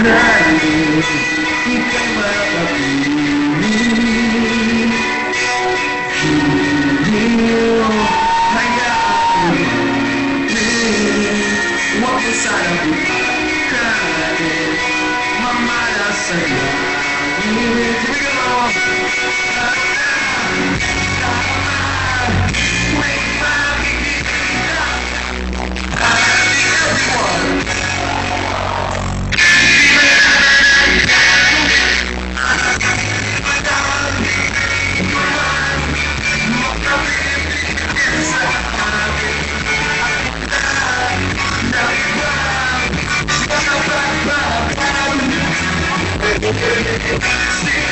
Dahil ika'y mapapili Hindi Everybody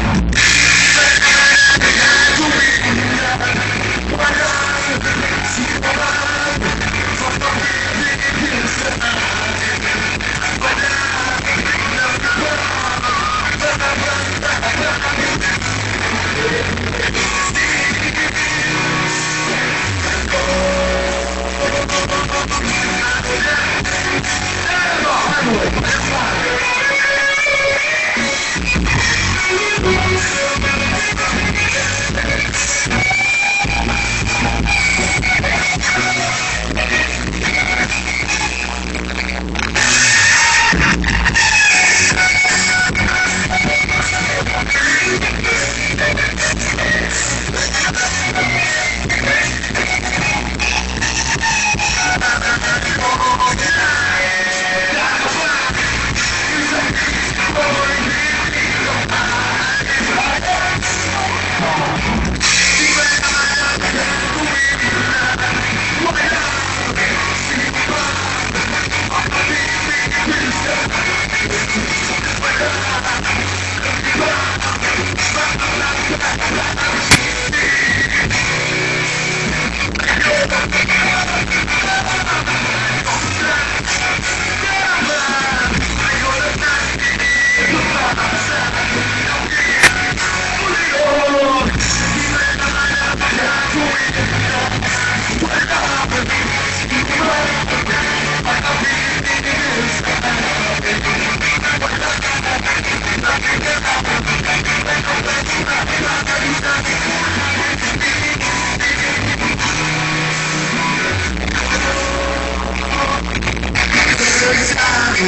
Yeah.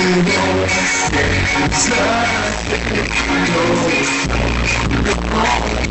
know it's nothing. Don't